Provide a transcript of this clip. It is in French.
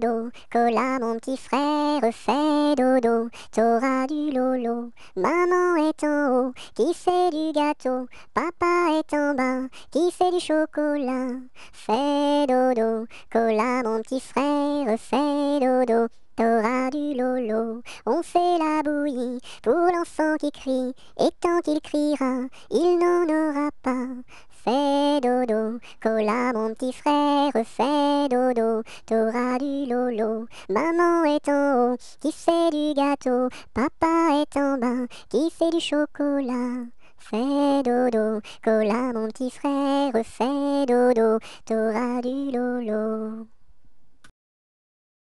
cola mon petit frère, fais dodo, t'auras du lolo. Maman est en haut, qui fait du gâteau, papa est en bas, qui fait du chocolat. Fais dodo, cola mon petit frère, fais dodo. T'auras du lolo, on fait la bouillie pour l'enfant qui crie, et tant qu'il criera, il n'en aura pas. Fais dodo, cola mon petit frère, fais dodo, t'auras du lolo. Maman est en haut, qui fait du gâteau, papa est en bas, qui fait du chocolat. Fais dodo, cola mon petit frère, fais dodo, t'auras du lolo.